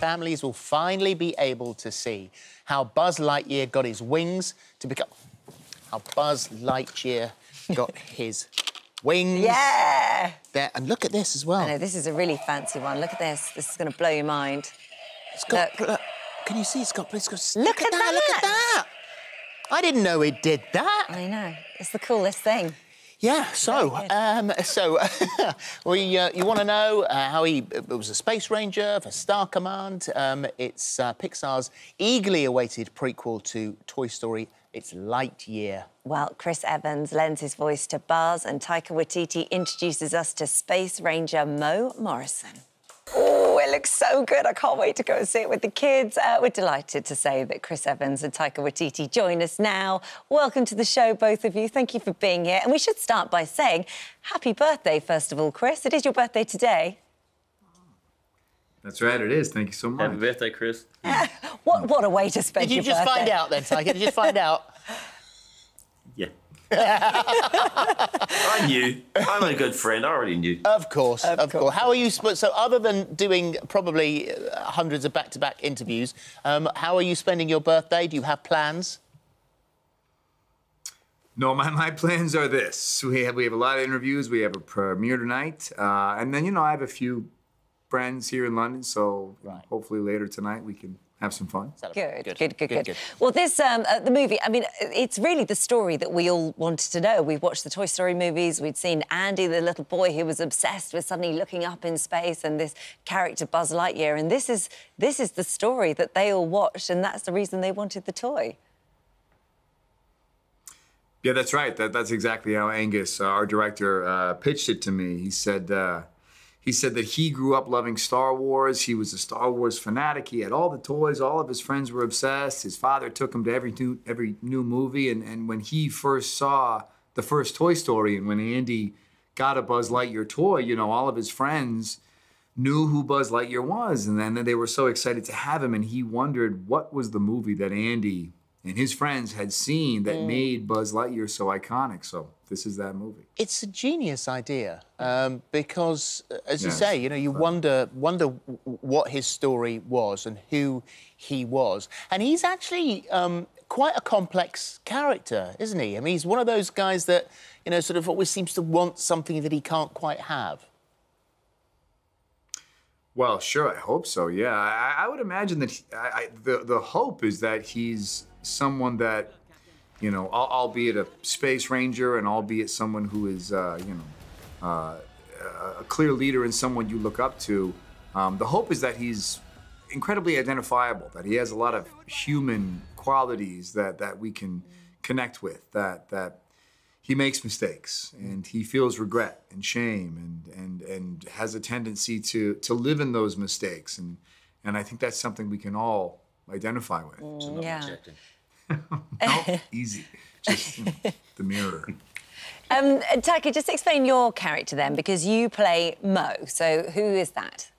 families will finally be able to see how Buzz Lightyear got his wings to become. How Buzz Lightyear got his wings. Yeah. There, and look at this as well. I know, this is a really fancy one. Look at this. This is going to blow your mind. It's got. Look. look, can you see? It's got. It's got. Look at that, Look at that. I didn't know it did that. I know. It's the coolest thing. Yeah. So, um, so we, uh, you want to know uh, how he it was a space ranger for Star Command? Um, it's uh, Pixar's eagerly awaited prequel to Toy Story. It's Lightyear. Well, Chris Evans lends his voice to Buzz, and Taika Waititi introduces us to Space Ranger Mo Morrison. It looks so good. I can't wait to go and see it with the kids. Uh, we're delighted to say that Chris Evans and Taika Waititi join us now. Welcome to the show, both of you. Thank you for being here. And we should start by saying happy birthday, first of all, Chris. It is your birthday today. That's right, it is. Thank you so much. Happy birthday, Chris. What, what a way to spend Did you your just birthday. find out then, Taika? Did you just find out? Yeah. I knew. I'm a good friend. I already knew. Of course, of, course. course. How are you? sp- So, other than doing probably uh, hundreds of back-to-back interviews, um, how are you spending your birthday? Do you have plans? No, my, my plans are this. We have we have a lot of interviews. We have a premiere tonight, uh, and then you know I have a few friends here in London. So Right. hopefully later tonight we can have some fun. Good, good, good, good, good. Well, this um, uh, the movie. I mean, it's really the story that we all wanted to know. We've watched the Toy Story movies. We'd seen Andy, the little boy who was obsessed with suddenly looking up in space, and this character Buzz Lightyear. And this is this is the story that they all watched, and that's the reason they wanted the toy. Yeah, that's right. That, that's exactly how Angus, uh, our director, uh, pitched it to me. He said uh, he said that he grew up loving Star Wars. He was a Star Wars fanatic. He had all the toys. All of his friends were obsessed. His father took him to every new every new movie. And and when he first saw the first Toy Story, and when Andy got a Buzz Lightyear toy, you know, all of his friends knew who Buzz Lightyear was, and then they were so excited to have him. And he wondered what was the movie that Andy and his friends had seen that made Buzz Lightyear so iconic. So this is that movie. It's a genius idea um, because, uh, as you say, you know, you wonder wonder what his story was and who he was, and he's actually um, quite a complex character, isn't he? I mean, he's one of those guys that you know, sort of always seems to want something that he can't quite have. Well, sure, I hope so. Yeah, I, I would imagine that he, I, I, the the hope is that he's someone that, you know, albeit a space ranger and albeit someone who is, uh, you know, uh, a clear leader and someone you look up to. Um, the hope is that he's incredibly identifiable, that he has a lot of human qualities that that we can connect with, that that he makes mistakes and he feels regret and shame and and and has a tendency to to live in those mistakes and and I think that's something we can all identify with. Yeah. Projecting. Easy, just the mirror. Um, Taika, just explain your character then, because you play Mo. So who is that?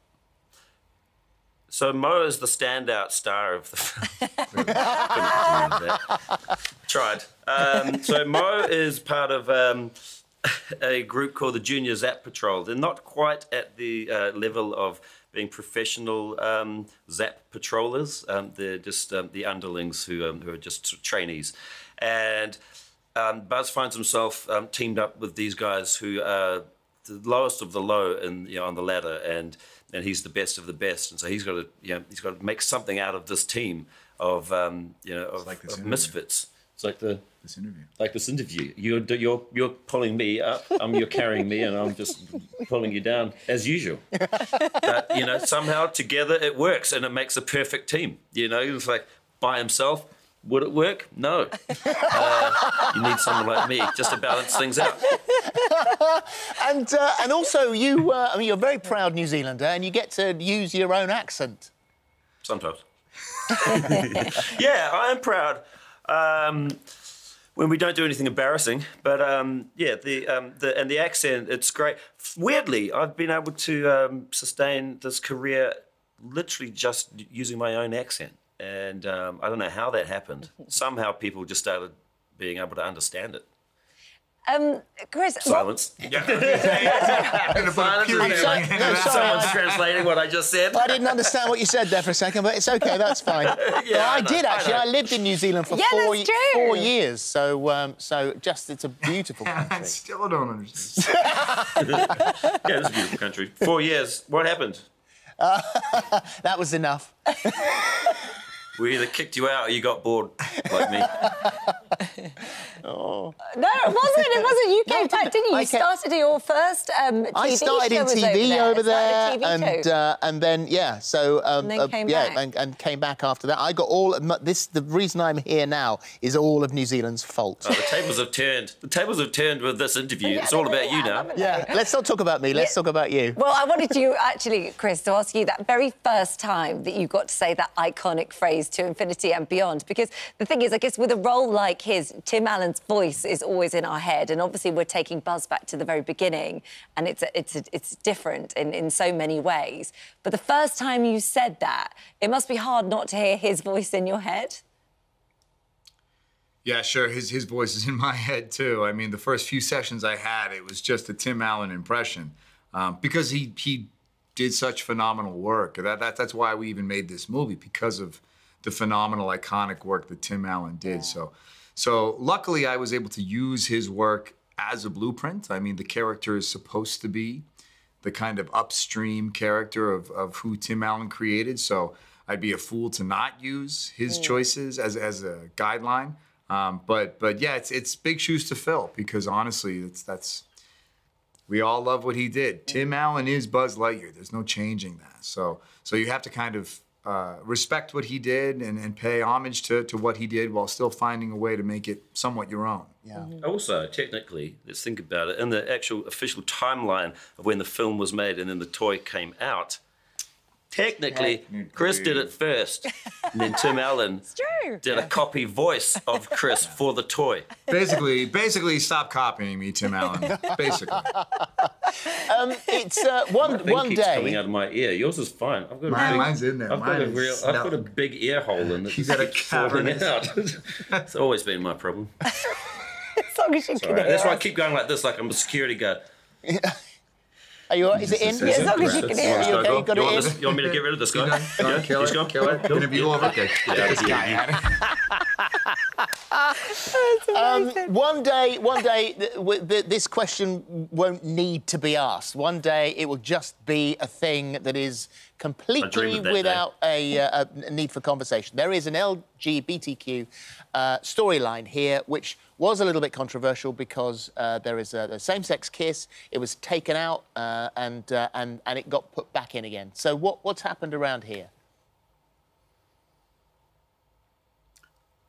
So Mo is the standout star of the film. Couldn't do that. Tried. Um, so Mo is part of um, a group called the Junior Zap Patrol. They're not quite at the uh, level of being professional um, Zap patrollers. Um, they're just um, the underlings who, um, who are just trainees. And um, Buzz finds himself um, teamed up with these guys who are the lowest of the low in, you know, on the ladder, and and he's the best of the best, and so he's got to you know he's got to make something out of this team of um, you know of, like of misfits. It's like the This interview. like this interview. You're you're you're pulling me up. Um, you're carrying me, and I'm just pulling you down as usual. But you know, somehow together it works, and it makes a perfect team. You know, it's like by himself. Would it work? No. Uh, you need someone like me just to balance things out. And uh, and also, you, uh, I mean, you're a very proud New Zealander, and you get to use your own accent. Sometimes. yeah, I am proud. Um, when we don't do anything embarrassing, but um, yeah, the um, the and the accent, it's great. Weirdly, I've been able to um, sustain this career literally just using my own accent, and um, I don't know how that happened. Somehow, people just started being able to understand it. Um, Chris, what- Silence. Silence is I'm there. sorry- no, Someone's translating what I just said. I didn't understand what you said there for a second, but it's okay. That's fine. Well, I I did actually. know. I, lived in New Zealand for Yeah, four, that's true. four years. So, um, so just it's a beautiful country. I still don't understand. Yeah, it's a beautiful country. Four years. What happened? that was enough. We either kicked you out or you got bored, like me. No, it wasn't. It wasn't. You came I back, didn't. didn't you? I You came- started your first um, TV I started show in TV over there, Started TV and uh, and then yeah, so um, And then uh, came yeah, back. And, and came back after that. I got all of this. The reason I'm here now is all of New Zealand's fault. Oh, the tables have turned. The tables have turned with this interview. Yeah, it's all about really you now. yeah, let's not talk about me. Let's Yeah. talk about you. Well, I wanted you actually, Chris, to ask you that very first time that you got to say that iconic phrase to infinity and beyond. Because the thing is, I guess with a role like his, Tim Allen's voice is always in our head. And obviously, we're taking Buzz back to the very beginning. And it's, it's, it's different in, in so many ways. But the first time you said that, it must be hard not to hear his voice in your head. Yeah, sure. His his voice is in my head too. I mean, the first few sessions I had, it was just a Tim Allen impression, um, because he he did such phenomenal work. That, that that's why we even made this movie because of the phenomenal, iconic work that Tim Allen did. So, so luckily, I was able to use his work as a blueprint. I mean, the character is supposed to be the kind of upstream character of, of who Tim Allen created. So I'd be a fool to not use his choices as, as a guideline. Um, but but yeah, it's it's big shoes to fill because honestly, it's that's we all love what he did. Tim Allen is Buzz Lightyear. There's no changing that. So so you have to kind of uh, respect what he did and, and pay homage to, to what he did while still finding a way to make it somewhat your own. Yeah. Also, technically, let's think about it. In the actual official timeline of when the film was made and then the toy came out, technically, Technically. Chris did it first. And then Tim Allen did a copy voice of Chris for the toy. Basically, basically, stop copying me, Tim Allen. Basically. It's uh, one Thing one keeps coming out of my ear. Yours is fine. I've got a Mine- big, mine's in there. I've got a Mine real. I've got a snug. big ear hole in it. You that got a keeps falling cavernous- out. it's always been my problem. As long as you can All right, hear That's why I us. keep going like this, like I'm a security guard. Are you? Is it in? As As long as you can hear Are you okay? You got you, it want in? you want me to get rid of this guy? Go Yeah, kill it, kill it. Cool. Interview over. Okay. Get out of here, Um, one day, one day, th- w- th- this question won't need to be asked. One day, it will just be a thing that is completely of without a, uh, a need for conversation. There is an LGBTQ uh, storyline here, which was a little bit controversial because uh, there is a, a same-sex kiss. It was taken out uh, and uh, and and it got put back in again. So what what's happened around here?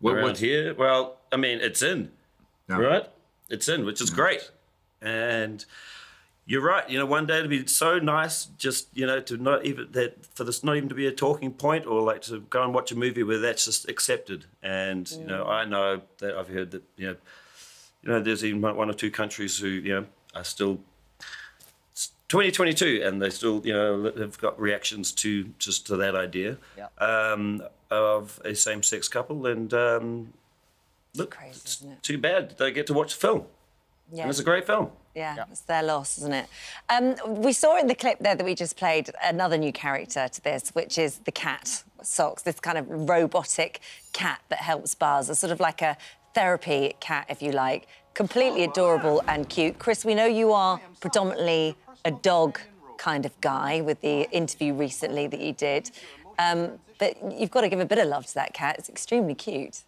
What- Around what- here, well, I mean, it's in, Yeah. right? It's in, which is great. And you're right. You know, one day it'd be so nice, just you know, to not even that for this not even to be a talking point, or like to go and watch a movie where that's just accepted. And you know, I know that I've heard that you know, you know, there's even one or two countries who you know are still. 2022, and they still, you know, have got reactions to just to that idea Yeah. um, of a same-sex couple, and um, look, crazy, it's isn't it? too bad they get to watch the film. Yeah. And it's a great film. Yeah, it's their loss, isn't it? Um, we saw in the clip there that we just played another new character to this, which is the cat Sox, this kind of robotic cat that helps Buzz, a sort of like a therapy cat, if you like. Completely adorable and cute. Chris, we know you are predominantly a dog kind of guy with the interview recently that you did. Um, but you've got to give a bit of love to that cat. It's extremely cute.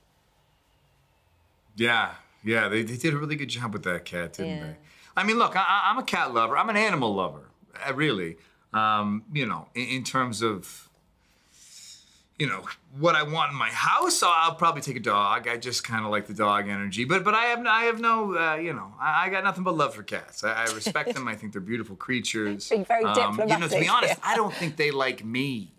Yeah, yeah, they, they did a really good job with that cat, didn't Yeah. they? I mean, look, I- I'm a cat lover. I'm an animal lover, uh, really. Um, you know, in, in terms of, you know, what I want in my house, I'll, probably take a dog. I just kind of like the dog energy. But but I have I have no, uh, you know, I, I got nothing but love for cats. I, I respect them. I think they're beautiful creatures. Being very You know, to be honest, yeah. I don't think they like me.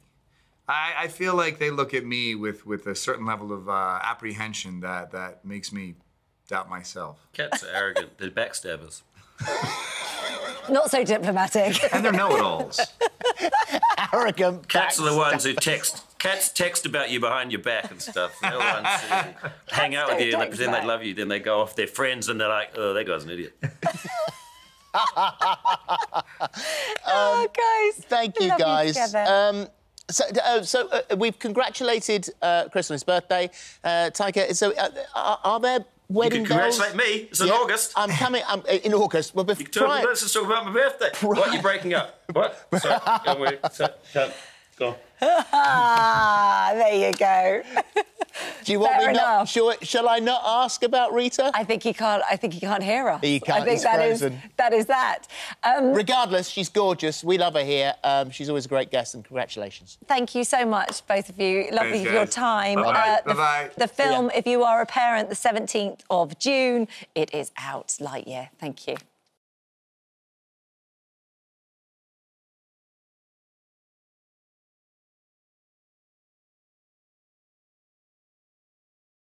I, I feel like they look at me with, with a certain level of uh, apprehension that, that makes me doubt myself. Cats are arrogant. They're backstabbers. Not so diplomatic. And they're know-it-alls. Arrogant. Cats are the ones who text Cats text about you behind your back and stuff. They'll unsee you. hang out with you and they pretend back. they love you. Then they go off their friends and they're like, oh, that guy's an idiot. oh, guys. Thank you, love guys. together. um, so, uh, so uh, we've congratulated uh, Chris on his birthday. Uh, Taika, so uh, are, are You can congratulate me. It's in Yeah, August. I'm coming I'm, uh, in August. Well, You before, talk, let's just talk about my birthday. What, you breaking up? What? Sorry. So, can't. Go. There you go. do you want fair me not? Shall, shall I not ask about Rita? I think he can't. I think he can't hear us. He can't, I think he's that is frozen. that is that. Um, Regardless, she's gorgeous. We love her here. Um, she's always a great guest, and congratulations. Thank you so much, both of you. Lovely Thanks, for your time. Uh, Bye-bye. the, Bye-bye. the film, if you are a parent, the 17th of June, it is out. Lightyear. Thank you.